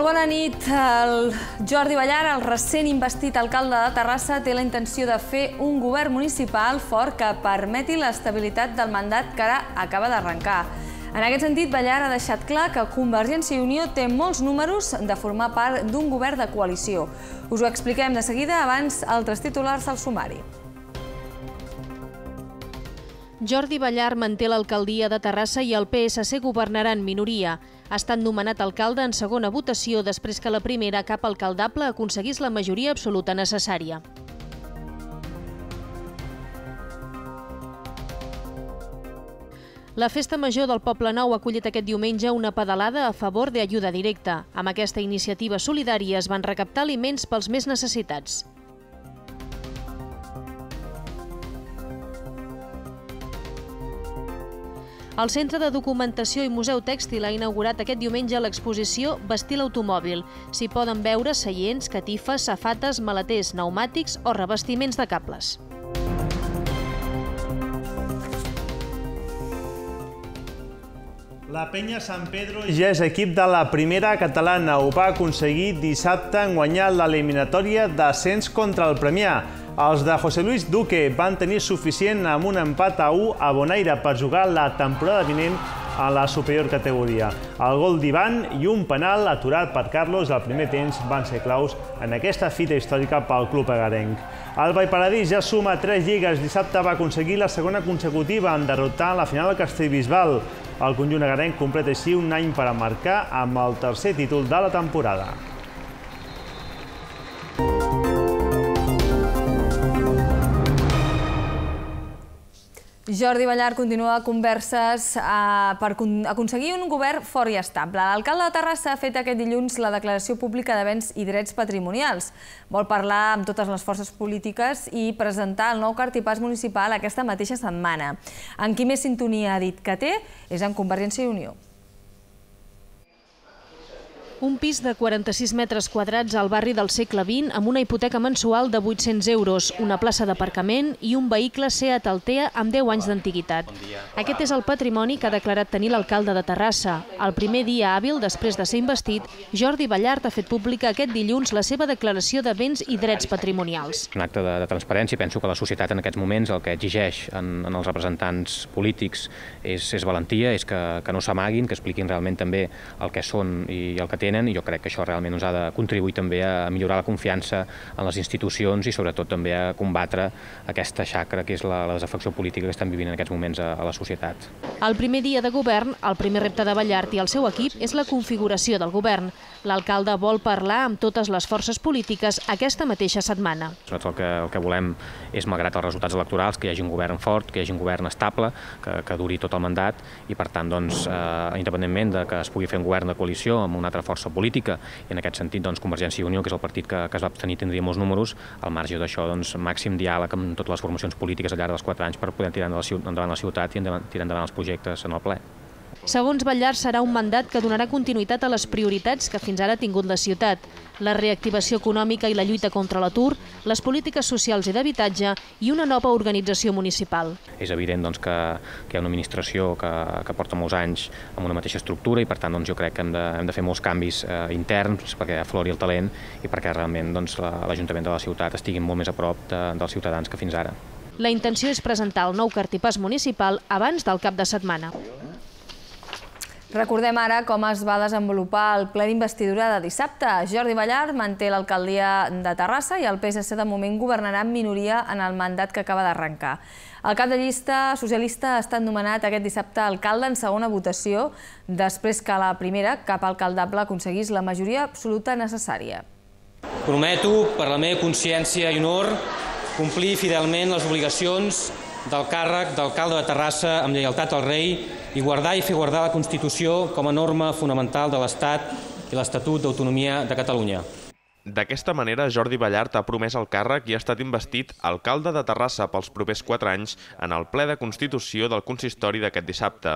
Molt bona nit. El Jordi Ballar, el recent investit alcalde de Terrassa, té la intenció de fer un govern municipal fort que permeti l'estabilitat del mandat que ara acaba d'arrencar. En aquest sentit, Ballar ha deixat clar que Convergència i Unió té molts números de formar part d'un govern de coalició. Us ho expliquem de seguida, abans altres titulars al sumari. Jordi Ballar manté l'alcaldia de Terrassa i el PSC governarà en minoria. Ha estat nomenat alcalde en segona votació després que la primera cap alcaldable aconseguís la majoria absoluta necessària. La Festa Major del Poble Nou ha acollit aquest diumenge una pedalada a favor d'Ajuda Directa. Amb aquesta iniciativa solidària es van recaptar aliments pels més necessitats. El Centre de Documentació i Museu Tèxtil ha inaugurat aquest diumenge l'exposició Vestir l'automòbil. S'hi poden veure seients, catifes, safates, maleters, pneumàtics o revestiments de cables. La penya Sant Pedro ja és equip de la primera catalana. Ho va aconseguir dissabte en guanyar l'eliminatòria d'ascens contra el Premià. Els de José Luis Duque van tenir suficient amb un empat a 1 a Bonaire per jugar la temporada vinent a la superior categoria. El gol d'Ivan i un penal aturat per Carlos al primer temps van ser claus en aquesta fita històrica pel club agarenc. El Vallparadís ja suma 3 lligues. Dissabte va aconseguir la segona consecutiva en derrotar la final del Castellbisbal. El conjunt agarenc completa així un any per a marcar amb el tercer títol de la temporada. Jordi Ballar continua converses eh, per aconseguir un govern fort i estable. L'alcalde de Terrassa ha fet aquest dilluns la declaració pública de béns i drets patrimonials. Vol parlar amb totes les forces polítiques i presentar el nou cartipàs municipal aquesta mateixa setmana. En qui més sintonia ha dit que té és en Convergència i Unió. Un pis de 46 metres quadrats al barri del segle XX amb una hipoteca mensual de 800 euros, una plaça d'aparcament i un vehicle Seat Altea amb 10 anys d'antiguitat. Aquest és el patrimoni que ha declarat tenir l'alcalde de Terrassa. El primer dia hàbil, després de ser investit, Jordi Ballart ha fet pública aquest dilluns la seva declaració de béns i drets patrimonials. Un acte de, de transparència. Penso que la societat en aquests moments el que exigeix en, en els representants polítics és, és valentia, és que, que no s'amaguin, que expliquin realment també el que són i el que tenen tenen i jo crec que això realment ens ha de contribuir també a millorar la confiança en les institucions i sobretot també a combatre aquesta xacra que és la, la desafecció política que estan vivint en aquests moments a, a la societat. El primer dia de govern, el primer repte de Ballart i el seu equip és la configuració del govern. L'alcalde vol parlar amb totes les forces polítiques aquesta mateixa setmana. Nosaltres el que, el que volem és, malgrat els resultats electorals, que hi hagi un govern fort, que hi hagi un govern estable, que, que duri tot el mandat i, per tant, doncs, eh, independentment de que es pugui fer un govern de coalició amb una altra força política i en aquest sentit doncs, Convergència i Unió, que és el partit que, que es va obtenir, tindria molts números, al marge d'això doncs, màxim diàleg amb totes les formacions polítiques al llarg dels quatre anys per poder tirar endavant la ciutat i tirar endavant els projectes en el ple. Segons Ballar, serà un mandat que donarà continuïtat a les prioritats que fins ara ha tingut la ciutat, la reactivació econòmica i la lluita contra l'atur, les polítiques socials i d'habitatge i una nova organització municipal. És evident doncs, que, que hi ha una administració que, que porta molts anys amb una mateixa estructura i per tant doncs, jo crec que hem de, hem de fer molts canvis eh, interns perquè aflori el talent i perquè realment doncs, l'Ajuntament de la ciutat estigui molt més a prop de, dels ciutadans que fins ara. La intenció és presentar el nou cartipàs municipal abans del cap de setmana. Recordem ara com es va desenvolupar el ple d'investidura de dissabte. Jordi Ballar manté l'alcaldia de Terrassa i el PSC de moment governarà en minoria en el mandat que acaba d'arrencar. El cap de llista socialista ha estat nomenat aquest dissabte alcalde en segona votació després que la primera, cap alcaldable, aconseguís la majoria absoluta necessària. Prometo, per la meva consciència i honor, complir fidelment les obligacions del càrrec d'alcalde de Terrassa amb lleialtat al rei i guardar i fer guardar la Constitució com a norma fonamental de l'Estat i l'Estatut d'Autonomia de Catalunya. D'aquesta manera, Jordi Ballart ha promès el càrrec i ha estat investit alcalde de Terrassa pels propers quatre anys en el ple de Constitució del consistori d'aquest dissabte.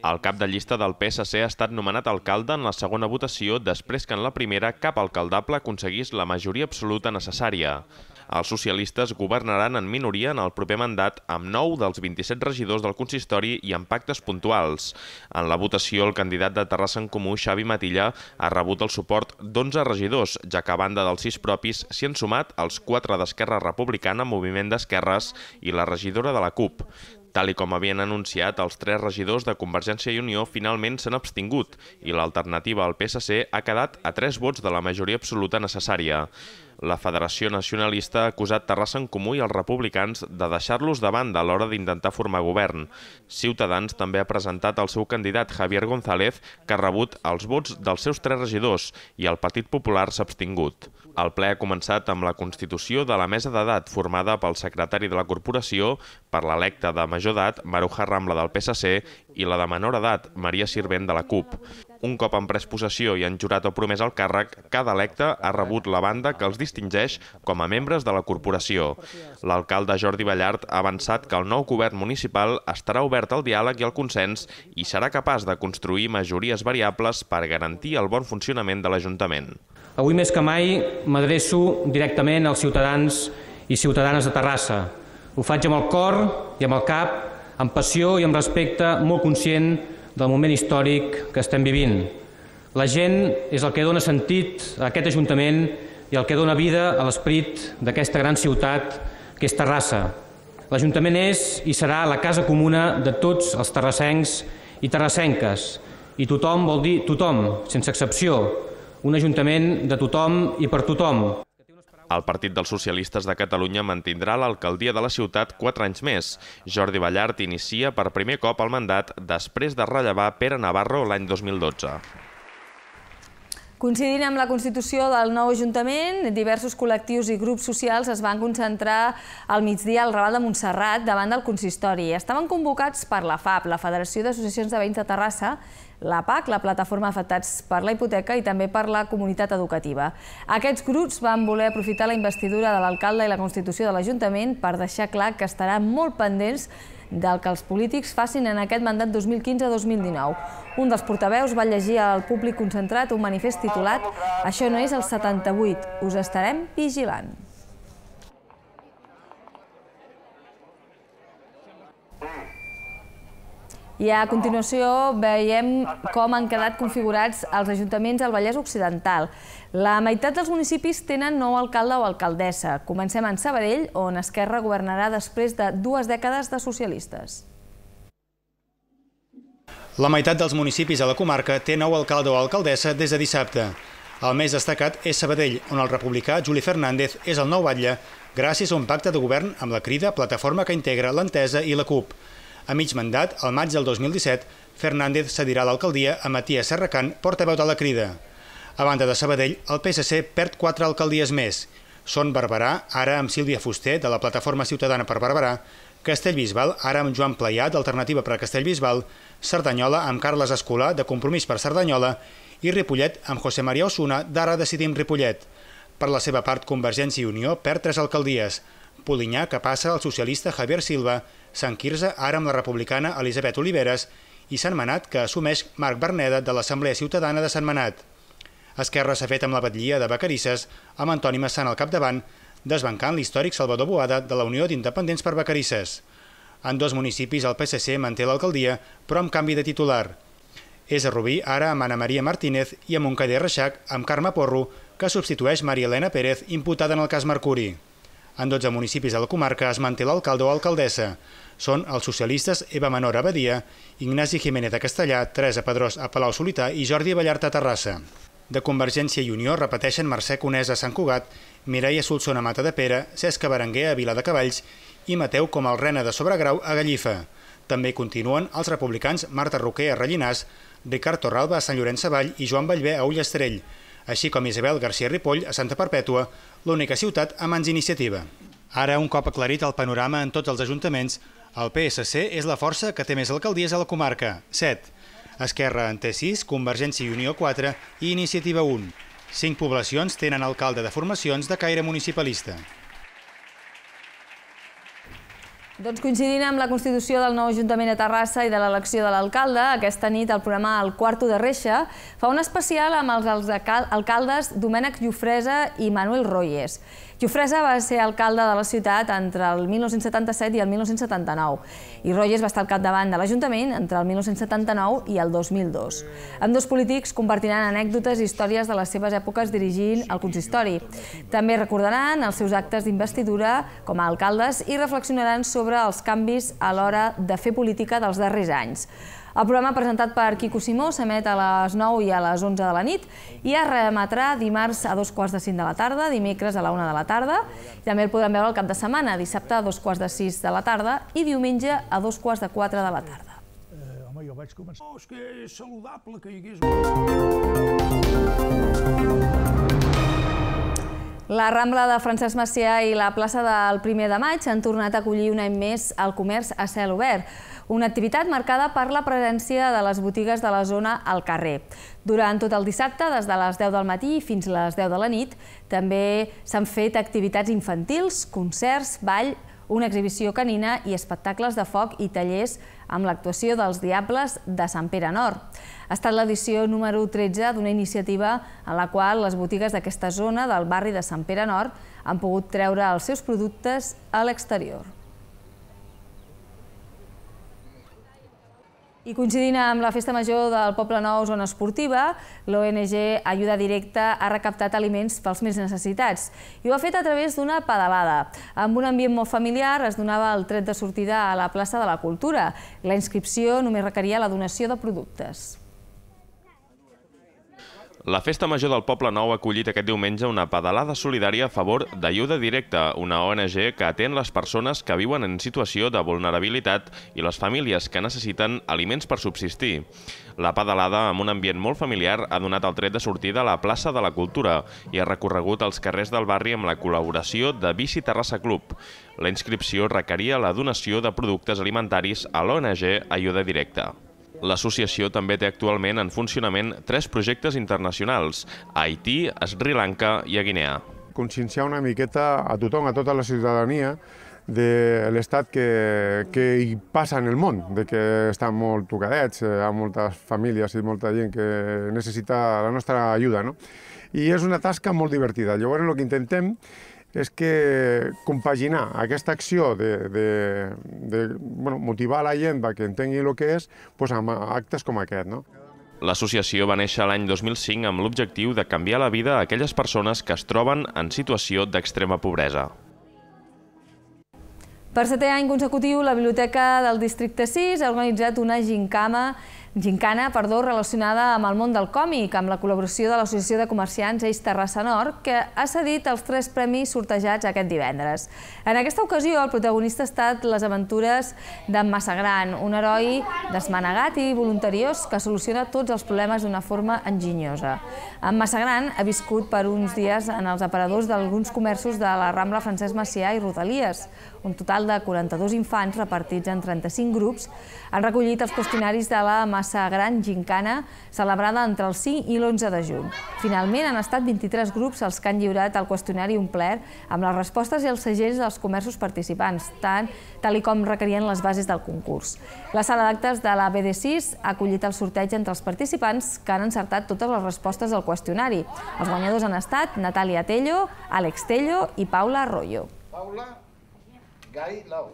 El cap de llista del PSC ha estat nomenat alcalde en la segona votació després que en la primera cap alcaldable aconseguís la majoria absoluta necessària. Els socialistes governaran en minoria en el proper mandat amb 9 dels 27 regidors del consistori i amb pactes puntuals. En la votació, el candidat de Terrassa en Comú, Xavi Matilla, ha rebut el suport d'11 regidors, ja que a banda dels 6 propis s'hi han sumat els 4 d'Esquerra Republicana, Moviment d'Esquerres i la regidora de la CUP. Tal i com havien anunciat, els tres regidors de Convergència i Unió finalment s'han abstingut i l'alternativa al PSC ha quedat a tres vots de la majoria absoluta necessària. La Federació Nacionalista ha acusat Terrassa en Comú i els republicans de deixar-los de banda a l'hora d'intentar formar govern. Ciutadans també ha presentat el seu candidat Javier González, que ha rebut els vots dels seus tres regidors, i el Partit Popular s'ha abstingut. El ple ha començat amb la constitució de la mesa d'edat formada pel secretari de la corporació, per l'electa de major edat, Maruja Rambla del PSC, i la de menor edat, Maria Sirvent de la CUP. Un cop han pres possessió i jurat o promès el càrrec, cada electe ha rebut la banda que els distingeix com a membres de la corporació. L'alcalde Jordi Ballart ha avançat que el nou govern municipal estarà obert al diàleg i al consens i serà capaç de construir majories variables per garantir el bon funcionament de l'Ajuntament. Avui més que mai m'adreço directament als ciutadans i ciutadanes de Terrassa. Ho faig amb el cor i amb el cap, amb passió i amb respecte molt conscient del moment històric que estem vivint. La gent és el que dona sentit a aquest Ajuntament i el que dona vida a l'esperit d'aquesta gran ciutat que és Terrassa. L'Ajuntament és i serà la casa comuna de tots els terrassencs i terrassenques. I tothom vol dir tothom, sense excepció. Un Ajuntament de tothom i per tothom. El Partit dels Socialistes de Catalunya mantindrà l'alcaldia de la ciutat quatre anys més. Jordi Ballart inicia per primer cop el mandat després de rellevar Pere Navarro l'any 2012. Coincidint amb la constitució del nou Ajuntament, diversos col·lectius i grups socials es van concentrar al migdia al Raval de Montserrat davant del consistori. Estaven convocats per la FAP, la Federació d'Associacions de Veïns de Terrassa, la PAC, la Plataforma Afectats per la Hipoteca i també per la comunitat educativa. Aquests grups van voler aprofitar la investidura de l'alcalde i la Constitució de l'Ajuntament per deixar clar que estaran molt pendents del que els polítics facin en aquest mandat 2015-2019. Un dels portaveus va llegir al públic concentrat un manifest titulat «Això no és el 78, us estarem vigilant». I a continuació veiem com han quedat configurats els ajuntaments al Vallès Occidental. La meitat dels municipis tenen nou alcalde o alcaldessa. Comencem en Sabadell, on Esquerra governarà després de dues dècades de socialistes. La meitat dels municipis a la comarca té nou alcalde o alcaldessa des de dissabte. El més destacat és Sabadell, on el republicà Juli Fernández és el nou batlle gràcies a un pacte de govern amb la crida Plataforma que integra l'Entesa i la CUP. A mig mandat, al maig del 2017, Fernández cedirà l'alcaldia a Matías Serracant, portaveu de la crida. A banda de Sabadell, el PSC perd quatre alcaldies més. Són Barberà, ara amb Sílvia Fuster, de la Plataforma Ciutadana per Barberà, Castellbisbal, ara amb Joan Playà, d'Alternativa per a Castellbisbal, Cerdanyola, amb Carles Escolà, de Compromís per Cerdanyola, i Ripollet, amb José María Osuna, d'Ara Decidim Ripollet. Per la seva part, Convergència i Unió perd tres alcaldies, Polinyà, que passa al socialista Javier Silva, Sant Quirze, ara amb la republicana Elisabet Oliveres, i Sant Manat, que assumeix Marc Berneda de l'Assemblea Ciutadana de Sant Manat. Esquerra s'ha fet amb la batllia de Vacarisses, amb Antoni Massant al capdavant, desbancant l'històric Salvador Boada de la Unió d'Independents per Vacarisses. En dos municipis el PSC manté l'alcaldia, però amb canvi de titular. És a Rubí ara amb Ana Maria Martínez i a Montcada i Reixac amb Carme Porro, que substitueix Maria Elena Pérez, imputada en el cas Mercuri. En 12 municipis de la comarca es manté l'alcalde o alcaldessa. Són els socialistes Eva Menor a Badia, Ignasi Jiménez de Castellà, Teresa Pedrós a Palau Solità i Jordi Ballart a Terrassa. De Convergència i Unió repeteixen Mercè Conesa a Sant Cugat, Mireia Solsona a Mata de Pere, Cesc Berenguer a Vila de Cavalls i Mateu com el Rena de Sobregrau a Gallifa. També continuen els republicans Marta Roquer a Rellinàs, Ricard Torralba a Sant Llorenç Savall i Joan Vallvé a Ullastrell, així com Isabel García Ripoll a Santa Perpètua, l'única ciutat amb mans iniciativa. Ara, un cop aclarit el panorama en tots els ajuntaments, el PSC és la força que té més alcaldies a la comarca, 7. Esquerra en té 6, Convergència i Unió 4 i Iniciativa 1. 5 poblacions tenen alcalde de formacions de caire municipalista. Doncs coincidint amb la constitució del nou Ajuntament de Terrassa i de l'elecció de l'alcalde, aquesta nit el programa El Quarto de Reixa fa un especial amb els alcaldes Domènec Llofresa i Manuel Royes. Llofresa va ser alcalde de la ciutat entre el 1977 i el 1979 i Royes va estar al capdavant de l'Ajuntament entre el 1979 i el 2002. En dos polítics compartiran anècdotes i històries de les seves èpoques dirigint el consistori. També recordaran els seus actes d'investidura com a alcaldes i reflexionaran sobre els canvis a l'hora de fer política dels darrers anys. El programa presentat per Quico Simó s'emet a les 9 i a les 11 de la nit i es reemetrà dimarts a dos quarts de 5 de la tarda, dimecres a la 1 de la tarda. També el podrem veure el cap de setmana, dissabte a dos quarts de 6 de la tarda i diumenge a dos quarts de 4 de la tarda. Eh, home, jo vaig començar... Oh, és que és saludable que hi hagués... La Rambla de Francesc Macià i la plaça del primer de maig han tornat a acollir un any més el comerç a cel obert una activitat marcada per la presència de les botigues de la zona al carrer. Durant tot el dissabte, des de les 10 del matí fins a les 10 de la nit, també s'han fet activitats infantils, concerts, ball, una exhibició canina i espectacles de foc i tallers amb l'actuació dels Diables de Sant Pere Nord. Ha estat l'edició número 13 d'una iniciativa en la qual les botigues d'aquesta zona del barri de Sant Pere Nord han pogut treure els seus productes a l'exterior. I coincidint amb la Festa Major del Poble Nou Zona Esportiva, l'ONG Ajuda Directa ha recaptat aliments pels més necessitats i ho ha fet a través d'una pedalada. Amb un ambient molt familiar es donava el tret de sortida a la plaça de la Cultura. La inscripció només requeria la donació de productes. La Festa Major del Poble Nou ha acollit aquest diumenge una pedalada solidària a favor d'Ajuda Directa, una ONG que atén les persones que viuen en situació de vulnerabilitat i les famílies que necessiten aliments per subsistir. La pedalada, amb un ambient molt familiar, ha donat el tret de sortida a la plaça de la Cultura i ha recorregut els carrers del barri amb la col·laboració de Bici Terrassa Club. La inscripció requeria la donació de productes alimentaris a l'ONG Ajuda Directa. L'associació també té actualment en funcionament tres projectes internacionals, a Haití, a Sri Lanka i a Guinea. Conscienciar una miqueta a tothom, a tota la ciutadania, de l'estat que, que hi passa en el món, de que estan molt tocadets, eh, hi ha moltes famílies i molta gent que necessita la nostra ajuda. No? I és una tasca molt divertida. Llavors, el que intentem és que compaginar aquesta acció de, de, de bueno, motivar la gent que entengui el que és pues, amb actes com aquest. No? L'associació va néixer l'any 2005 amb l'objectiu de canviar la vida a aquelles persones que es troben en situació d'extrema pobresa. Per setè any consecutiu, la Biblioteca del Districte 6 ha organitzat una gincama gincana perdó, relacionada amb el món del còmic, amb la col·laboració de l'Associació de Comerciants Eix Terrassa Nord, que ha cedit els tres premis sortejats aquest divendres. En aquesta ocasió, el protagonista ha estat les aventures d'en Massagran, un heroi desmanegat i voluntariós que soluciona tots els problemes d'una forma enginyosa. En Massagran ha viscut per uns dies en els aparadors d'alguns comerços de la Rambla Francesc Macià i Rodalies. Un total de 42 infants repartits en 35 grups han recollit els qüestionaris de la Massa Gran Gincana, celebrada entre el 5 i l'11 de juny. Finalment han estat 23 grups els que han lliurat el qüestionari omplert amb les respostes i els segells dels comerços participants, tant tal com requerien les bases del concurs. La sala d'actes de la BD6 ha acollit el sorteig entre els participants que han encertat totes les respostes del qüestionari. Els guanyadors han estat Natàlia Tello, Àlex Tello i Paula Arroyo. Paula, Gai, Lau.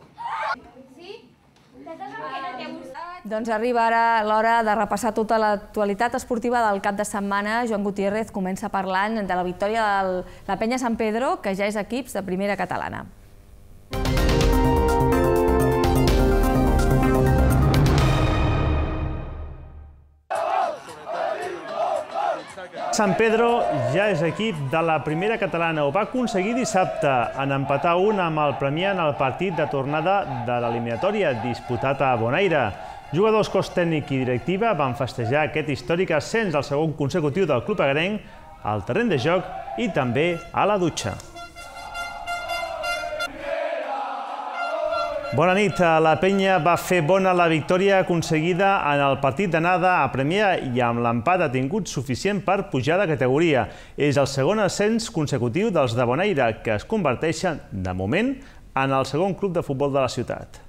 Doncs arriba ara l'hora de repassar tota l'actualitat esportiva del cap de setmana. Joan Gutiérrez comença parlant de la victòria de la Penya Sant Pedro, que ja és equips de primera catalana. Sant Pedro ja és equip de la primera catalana. Ho va aconseguir dissabte en empatar un amb el Premià en el partit de tornada de l'eliminatòria disputat a Bonaire. Jugadors, cos tècnic i directiva van festejar aquest històric ascens al segon consecutiu del club agrenc al terreny de joc i també a la dutxa. Bona nit. La penya va fer bona la victòria aconseguida en el partit d'anada a Premià i amb l'empat ha tingut suficient per pujar de categoria. És el segon ascens consecutiu dels de Bonaire, que es converteixen, de moment, en el segon club de futbol de la ciutat.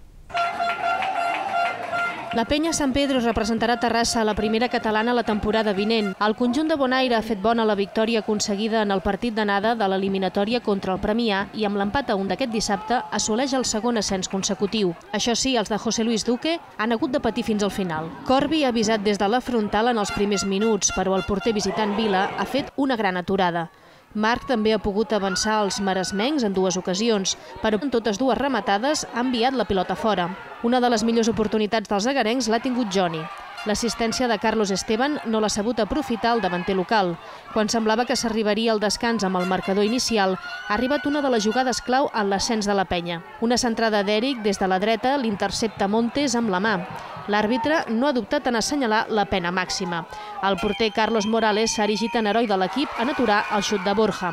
La penya Sant Pedro representarà Terrassa a la primera catalana la temporada vinent. El conjunt de Bonaire ha fet bona la victòria aconseguida en el partit d'anada de l'eliminatòria contra el Premià i amb l'empat a un d'aquest dissabte assoleix el segon ascens consecutiu. Això sí, els de José Luis Duque han hagut de patir fins al final. Corbi ha avisat des de la frontal en els primers minuts, però el porter visitant Vila ha fet una gran aturada. Marc també ha pogut avançar als maresmencs en dues ocasions, però en totes dues rematades ha enviat la pilota fora. Una de les millors oportunitats dels agarencs l'ha tingut Johnny. L'assistència de Carlos Esteban no l'ha sabut aprofitar el davanter local. Quan semblava que s'arribaria al descans amb el marcador inicial, ha arribat una de les jugades clau en l'ascens de la penya. Una centrada d'Eric des de la dreta l'intercepta Montes amb la mà. L'àrbitre no ha dubtat en assenyalar la pena màxima. El porter Carlos Morales s'ha erigit en heroi de l'equip en aturar el xut de Borja.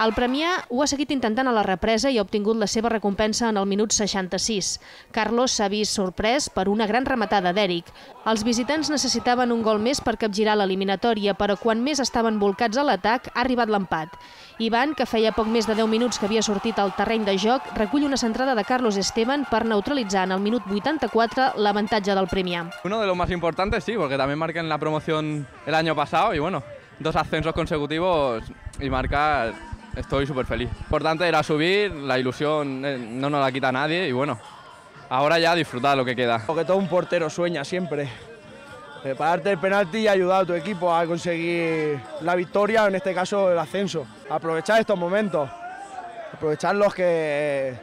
El Premià ho ha seguit intentant a la represa i ha obtingut la seva recompensa en el minut 66. Carlos s'ha vist sorprès per una gran rematada d'Eric. Els visitants necessitaven un gol més per capgirar l'eliminatòria, però quan més estaven volcats a l'atac ha arribat l'empat. Ivan, que feia poc més de 10 minuts que havia sortit al terreny de joc, recull una centrada de Carlos Esteban per neutralitzar en el minut 84 l'avantatge del Premià. Uno de los más importantes, sí, porque también marqué en la promoción el año pasado y bueno, dos ascensos consecutivos y marcar estoy súper feliz. Importante era subir, la ilusión eh, no nos la quita nadie y bueno, ahora ya disfrutar lo que queda. Porque todo un portero sueña siempre. Prepararte el penalti y ayudar a tu equipo a conseguir la victoria, en este caso el ascenso. Aprovechar estos momentos, aprovecharlos que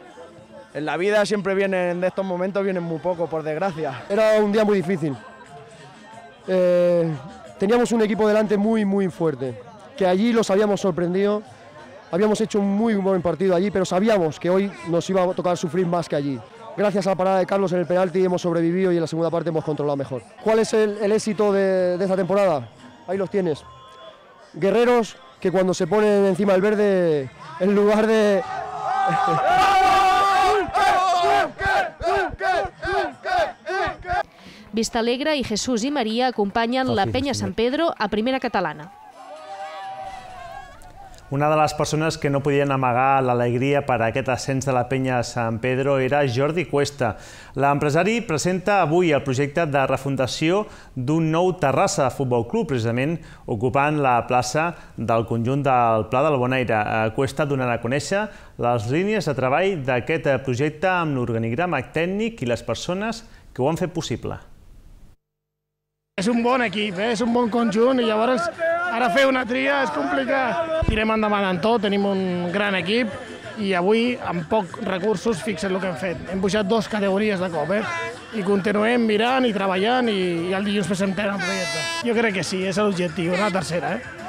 en la vida siempre vienen, de estos momentos vienen muy poco, por desgracia. Era un día muy difícil. Eh, teníamos un equipo delante muy, muy fuerte, que allí los habíamos sorprendido Habíamos hecho un muy buen partido allí, pero sabíamos que hoy nos iba a tocar sufrir más que allí. Gracias a la parada de Carlos en el penalti hemos sobrevivido y en la segunda parte hemos controlado mejor. ¿Cuál es el, el éxito de, de esta temporada? Ahí los tienes. Guerreros que cuando se ponen encima del verde, en lugar de... Vista Alegre i Jesús i Maria acompanyen la penya Sant Pedro a primera catalana. Una de les persones que no podien amagar l'alegria per a aquest ascens de la penya Sant Pedro era Jordi Cuesta. L'empresari presenta avui el projecte de refundació d'un nou Terrassa Futbol Club, precisament ocupant la plaça del conjunt del Pla del Bonaire. Cuesta donant a conèixer les línies de treball d'aquest projecte amb l'organigrama tècnic i les persones que ho han fet possible. És un bon equip, eh? és un bon conjunt i llavors Ara fer una tria és complicat. Tirem endavant en tot, tenim un gran equip i avui, amb pocs recursos, fixen el que hem fet. Hem pujat dues categories de cop, eh? I continuem mirant i treballant i, i el dilluns presentem el projecte. Jo crec que sí, és l'objectiu, una tercera, eh?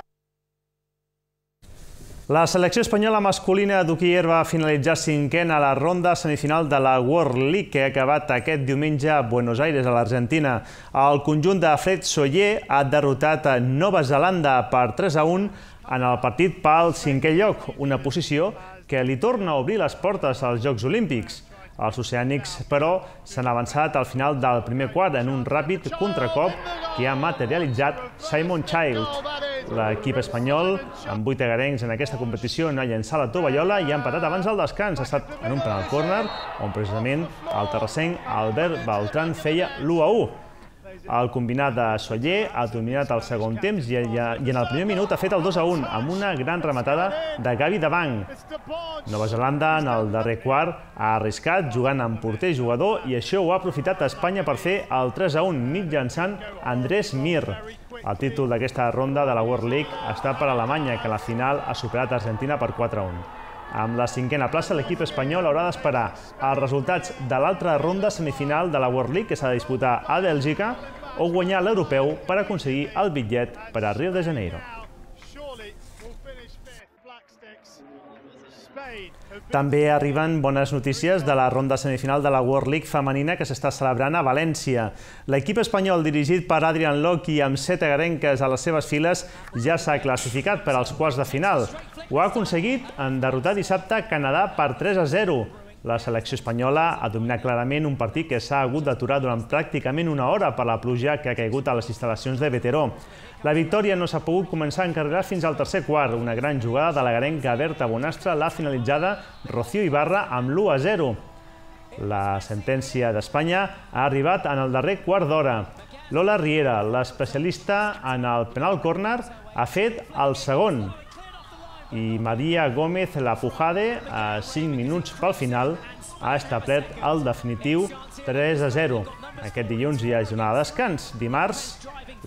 La selecció espanyola masculina d'hoquei va finalitzar cinquena a la ronda semifinal de la World League que ha acabat aquest diumenge a Buenos Aires, a l'Argentina. El conjunt de Fred Soller ha derrotat a Nova Zelanda per 3 a 1 en el partit pel cinquè lloc, una posició que li torna a obrir les portes als Jocs Olímpics. Els oceànics, però, s'han avançat al final del primer quart en un ràpid contracop que ha materialitzat Simon Child. L'equip espanyol, amb 8 agarencs en aquesta competició, no ha llançat la tovallola i ha empatat abans del descans. Ha estat en un penal córner, on precisament el terrassenc Albert Beltran feia l'1 a 1. El combinat de Soller ha dominat el segon temps i, en el primer minut ha fet el 2 a 1 amb una gran rematada de Gavi de Banc. Nova Zelanda, en el darrer quart, ha arriscat jugant amb porter jugador i això ho ha aprofitat Espanya per fer el 3 a 1 mitjançant Andrés Mir. El títol d'aquesta ronda de la World League està per a Alemanya, que a la final ha superat Argentina per 4-1. Amb la cinquena plaça, l'equip espanyol haurà d'esperar els resultats de l'altra ronda semifinal de la World League, que s'ha de disputar a Bèlgica, o guanyar l'europeu per aconseguir el bitllet per a Rio de Janeiro. També arriben bones notícies de la ronda semifinal de la World League femenina que s'està celebrant a València. L'equip espanyol dirigit per Adrian Locke i amb set agarenques a les seves files ja s'ha classificat per als quarts de final. Ho ha aconseguit en derrotar dissabte Canadà per 3 a 0. La selecció espanyola ha dominat clarament un partit que s'ha hagut d'aturar durant pràcticament una hora per la pluja que ha caigut a les instal·lacions de Veteró. La victòria no s'ha pogut començar a encarregar fins al tercer quart. Una gran jugada de la garenca Berta Bonastre l'ha finalitzada Rocío Ibarra amb l'1 a 0. La sentència d'Espanya ha arribat en el darrer quart d'hora. Lola Riera, l'especialista en el penal córner, ha fet el segon, i Maria Gómez La Pujade, a 5 minuts pel final, ha establert el definitiu 3 a 0. Aquest dilluns hi ha jornada de descans. Dimarts,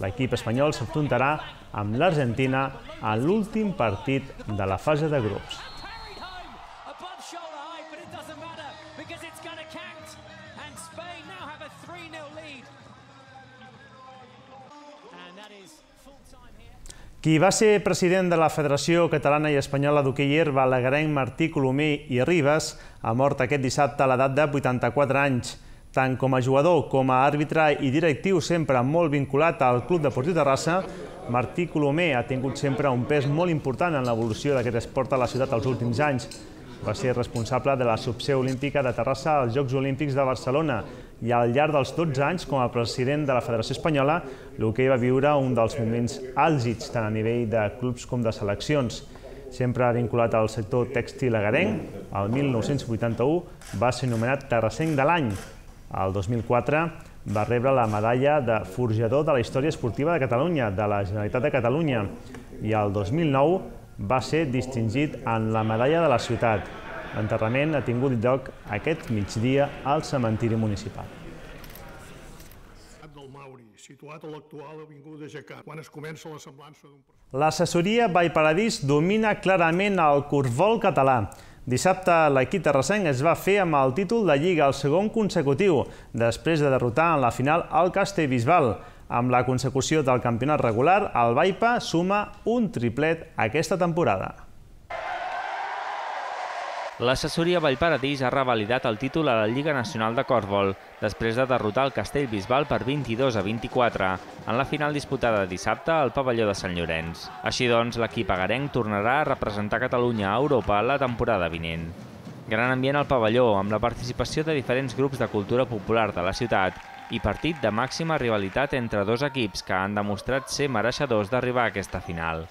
l'equip espanyol s'enfrontarà amb l'Argentina en l'últim partit de la fase de grups. Qui va ser president de la Federació Catalana i Espanyola d'Hoquei Herba, l'agarenc Martí Colomer i Ribes, ha mort aquest dissabte a l'edat de 84 anys. Tant com a jugador com a àrbitre i directiu, sempre molt vinculat al Club Deportiu Terrassa, Martí Colomer ha tingut sempre un pes molt important en l'evolució d'aquest esport a la ciutat els últims anys. Va ser responsable de la subseu olímpica de Terrassa als Jocs Olímpics de Barcelona i al llarg dels 12 anys com a president de la Federació Espanyola, l'hoquei va viure un dels moments àlgids tant a nivell de clubs com de seleccions. Sempre vinculat al sector tèxtil agarenc, el 1981 va ser nomenat Terrassenc de l'any. El 2004 va rebre la medalla de forjador de la història esportiva de Catalunya, de la Generalitat de Catalunya, i el 2009 va ser distingit en la medalla de la ciutat. L'enterrament ha tingut lloc aquest migdia al cementiri municipal. situat a l'actual Avinguda Jacà, quan es comença la semblança d'un... L'assessoria Paradís domina clarament el cursvol català. Dissabte l'equip terrassenc es va fer amb el títol de Lliga el segon consecutiu, després de derrotar en la final el Castellbisbal. Amb la consecució del campionat regular, el Vaipa suma un triplet aquesta temporada. L'assessoria Vallparadís ha revalidat el títol a la Lliga Nacional de Corbol, després de derrotar el Castellbisbal per 22 a 24, en la final disputada dissabte al pavelló de Sant Llorenç. Així doncs, l'equip agarenc tornarà a representar Catalunya a Europa la temporada vinent. Gran ambient al pavelló, amb la participació de diferents grups de cultura popular de la ciutat i partit de màxima rivalitat entre dos equips que han demostrat ser mereixedors d'arribar a aquesta final.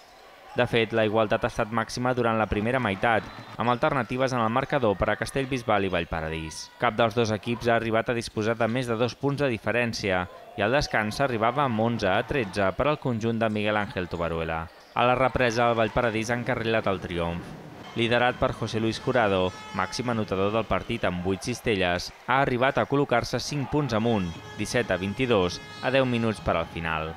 De fet, la igualtat ha estat màxima durant la primera meitat, amb alternatives en el marcador per a Castellbisbal i Vallparadís. Cap dels dos equips ha arribat a disposar de més de dos punts de diferència i al descans arribava amb 11 a 13 per al conjunt de Miguel Ángel Tobaruela. A la represa, el Vallparadís ha encarrilat el triomf liderat per José Luis Curado, màxim anotador del partit amb 8 cistelles, ha arribat a col·locar-se 5 punts amunt, 17 a 22, a 10 minuts per al final.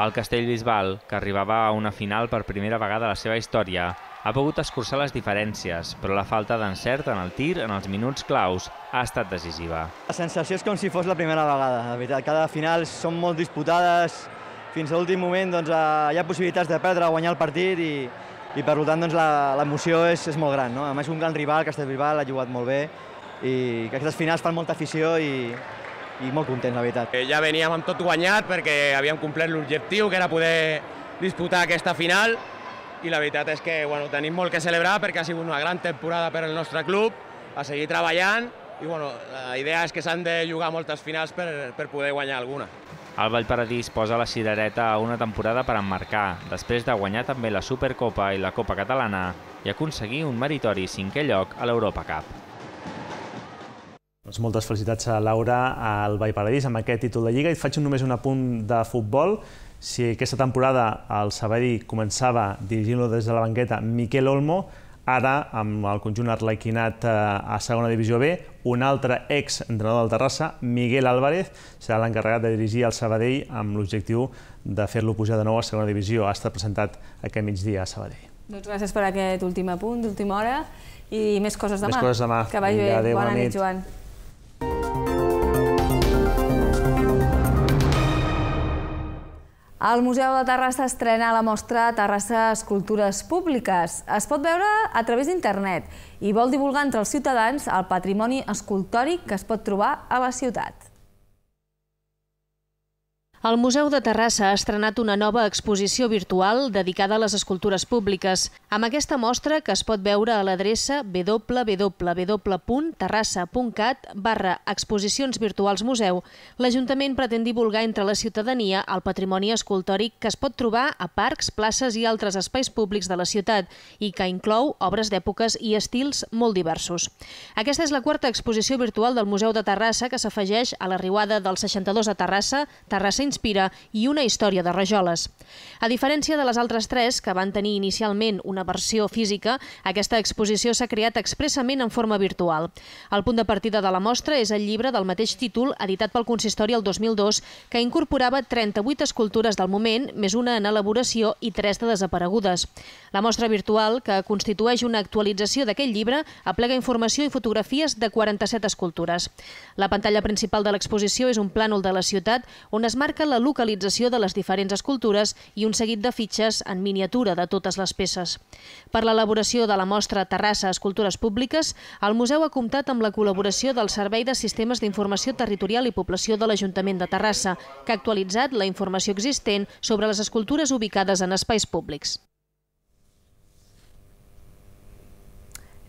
El Castellbisbal, que arribava a una final per primera vegada a la seva història, ha pogut escurçar les diferències, però la falta d'encert en el tir en els minuts claus ha estat decisiva. La sensació és com si fos la primera vegada, la veritat. Cada final són molt disputades, fins a l'últim moment doncs, eh, hi ha possibilitats de perdre o guanyar el partit i, i per tant doncs, l'emoció és, és molt gran. No? A més, un gran rival, Castellbisbal, ha jugat molt bé i que aquestes finals fan molta afició i, i molt contents, la veritat. Ja veníem amb tot guanyat perquè havíem complert l'objectiu, que era poder disputar aquesta final, i la veritat és que bueno, tenim molt que celebrar perquè ha sigut una gran temporada per al nostre club, a seguir treballant, i bueno, la idea és que s'han de jugar moltes finals per, per poder guanyar alguna. El Vallparadís posa la cirereta a una temporada per emmarcar, després de guanyar també la Supercopa i la Copa Catalana i aconseguir un meritori cinquè lloc a l'Europa Cup. Doncs moltes felicitats a Laura al Vallparadís amb aquest títol de Lliga. I faig només un apunt de futbol. Si aquesta temporada el Sabadell començava dirigint-lo des de la banqueta Miquel Olmo, Ara, amb el conjunt arlequinat eh, a segona divisió B, un altre ex-entrenador del Terrassa, Miguel Álvarez, serà l'encarregat de dirigir el Sabadell amb l'objectiu de fer-lo pujar de nou a segona divisió. Ha estat presentat aquest migdia a Sabadell. Doncs gràcies per aquest últim apunt, d'última hora, i més coses demà. Més coses demà. Que vagi bé. Adéu, bona, bona nit, Joan. El Museu de Terrassa estrena la mostra Terrassa Escultures Públiques. Es pot veure a través d'internet i vol divulgar entre els ciutadans el patrimoni escultòric que es pot trobar a la ciutat. El Museu de Terrassa ha estrenat una nova exposició virtual dedicada a les escultures públiques. Amb aquesta mostra, que es pot veure a l'adreça www.terrassa.cat barra exposicions virtuals museu, l'Ajuntament pretén divulgar entre la ciutadania el patrimoni escultòric que es pot trobar a parcs, places i altres espais públics de la ciutat i que inclou obres d'èpoques i estils molt diversos. Aquesta és la quarta exposició virtual del Museu de Terrassa que s'afegeix a la riuada del 62 a Terrassa, Terrassa Inspira i una història de rajoles. A diferència de les altres tres, que van tenir inicialment una versió física, aquesta exposició s'ha creat expressament en forma virtual. El punt de partida de la mostra és el llibre del mateix títol, editat pel Consistori el 2002, que incorporava 38 escultures del moment, més una en elaboració i tres de desaparegudes. La mostra virtual, que constitueix una actualització d'aquell llibre, aplega informació i fotografies de 47 escultures. La pantalla principal de l'exposició és un plànol de la ciutat on es marca la localització de les diferents escultures i un seguit de fitxes en miniatura de totes les peces. Per l'elaboració de la mostra Terrassa Escultures Públiques, el museu ha comptat amb la col·laboració del Servei de Sistemes d'Informació Territorial i Població de l'Ajuntament de Terrassa, que ha actualitzat la informació existent sobre les escultures ubicades en espais públics.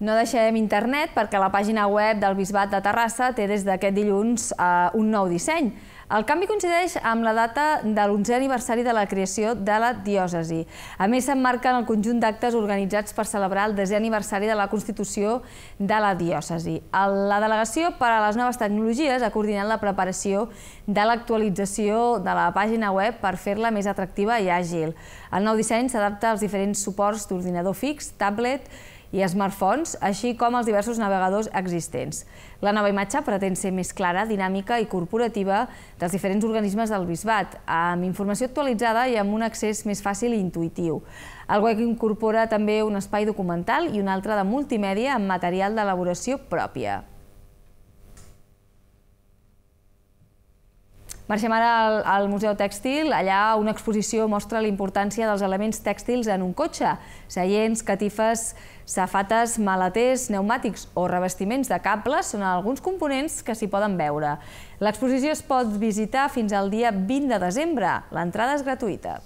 No deixem internet perquè la pàgina web del Bisbat de Terrassa té des d'aquest dilluns eh, un nou disseny. El canvi coincideix amb la data de l'11è aniversari de la creació de la diòcesi. A més, s'emmarca en el conjunt d'actes organitzats per celebrar el desè aniversari de la Constitució de la diòcesi. La Delegació per a les Noves Tecnologies ha coordinat la preparació de l'actualització de la pàgina web per fer-la més atractiva i àgil. El nou disseny s'adapta als diferents suports d'ordinador fix, tablet i smartphones, així com els diversos navegadors existents. La nova imatge pretén ser més clara, dinàmica i corporativa dels diferents organismes del Bisbat, amb informació actualitzada i amb un accés més fàcil i intuïtiu. El web incorpora també un espai documental i un altre de multimèdia amb material d'elaboració pròpia. Marxem ara al, al Museu Tèxtil. Allà una exposició mostra la importància dels elements tèxtils en un cotxe. Seients, catifes, safates, maleters, pneumàtics o revestiments de cables són alguns components que s'hi poden veure. L'exposició es pot visitar fins al dia 20 de desembre. L'entrada és gratuïta.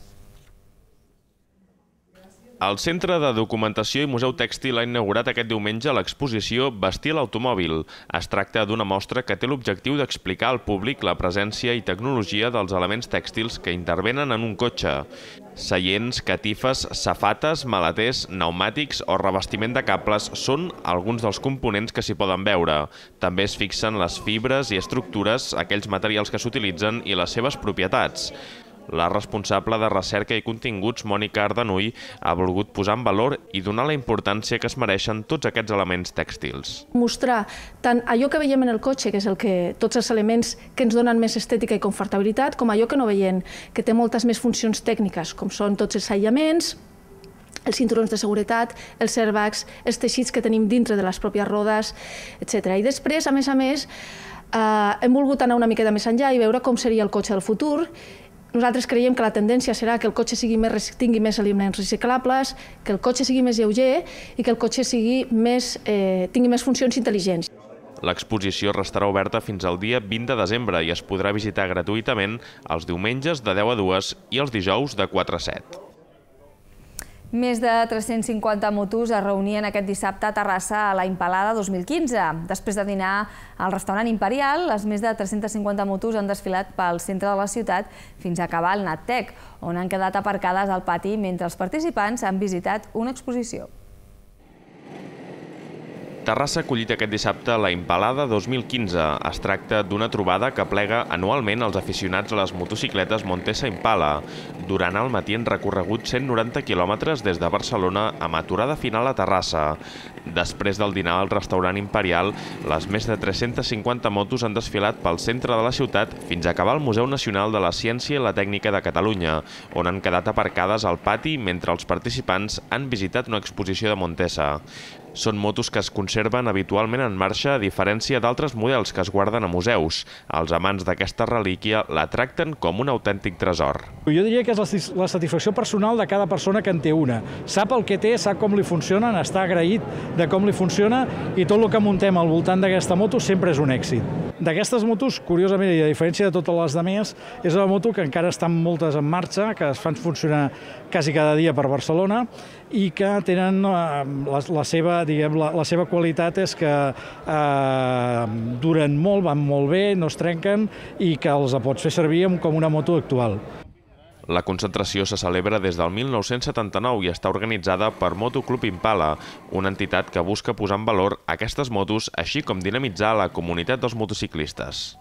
El Centre de Documentació i Museu Tèxtil ha inaugurat aquest diumenge l'exposició Vestir l'automòbil. Es tracta d'una mostra que té l'objectiu d'explicar al públic la presència i tecnologia dels elements tèxtils que intervenen en un cotxe. Seients, catifes, safates, maleters, pneumàtics o revestiment de cables són alguns dels components que s'hi poden veure. També es fixen les fibres i estructures, aquells materials que s'utilitzen i les seves propietats. La responsable de recerca i continguts, Mònica Ardanull, ha volgut posar en valor i donar la importància que es mereixen tots aquests elements tèxtils. Mostrar tant allò que veiem en el cotxe, que és el que tots els elements que ens donen més estètica i confortabilitat, com allò que no veiem, que té moltes més funcions tècniques, com són tots els aïllaments, els cinturons de seguretat, els airbags, els teixits que tenim dintre de les pròpies rodes, etc. I després, a més a més, eh, hem volgut anar una miqueta més enllà i veure com seria el cotxe del futur nosaltres creiem que la tendència serà que el cotxe sigui més, tingui més aliments reciclables, que el cotxe sigui més lleuger i que el cotxe sigui més, eh, tingui més funcions intel·ligents. L'exposició restarà oberta fins al dia 20 de desembre i es podrà visitar gratuïtament els diumenges de 10 a 2 i els dijous de 4 a 7. Més de 350 motos es reunien aquest dissabte a Terrassa a la Impalada 2015. Després de dinar al restaurant Imperial, les més de 350 motos han desfilat pel centre de la ciutat fins a acabar el NatTec, on han quedat aparcades al pati mentre els participants han visitat una exposició. Terrassa ha acollit aquest dissabte la Impalada 2015. Es tracta d'una trobada que plega anualment els aficionats a les motocicletes Montesa Impala. Durant el matí han recorregut 190 quilòmetres des de Barcelona amb aturada final a Terrassa. Després del dinar al restaurant Imperial, les més de 350 motos han desfilat pel centre de la ciutat fins a acabar al Museu Nacional de la Ciència i la Tècnica de Catalunya, on han quedat aparcades al pati mentre els participants han visitat una exposició de Montesa. Són motos que es conserven habitualment en marxa a diferència d'altres models que es guarden a museus. Els amants d'aquesta relíquia la tracten com un autèntic tresor. Jo diria que és la satisfacció personal de cada persona que en té una. Sap el que té, sap com li funciona, està agraït de com li funciona i tot el que muntem al voltant d'aquesta moto sempre és un èxit. D'aquestes motos, curiosament, i a diferència de totes les demés, és una moto que encara estan moltes en marxa, que es fan funcionar quasi cada dia per Barcelona i que tenen eh, la, la, seva, diguem, la, la seva qualitat és que eh, duren molt, van molt bé, no es trenquen i que els pots fer servir com una moto actual. La concentració se celebra des del 1979 i està organitzada per Moto Club Impala, una entitat que busca posar en valor aquestes motos, així com dinamitzar la comunitat dels motociclistes.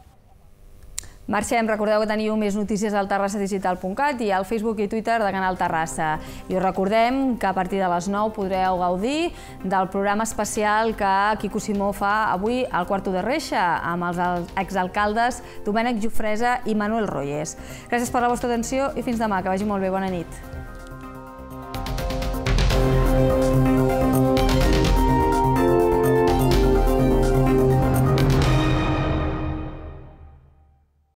Marxem, recordeu que teniu més notícies al terrassadigital.cat i al Facebook i Twitter de Canal Terrassa. I us recordem que a partir de les 9 podreu gaudir del programa especial que Quico Simó fa avui al Quarto de Reixa amb els exalcaldes Domènec Jofresa i Manuel Royes. Gràcies per la vostra atenció i fins demà, que vagi molt bé. Bona nit.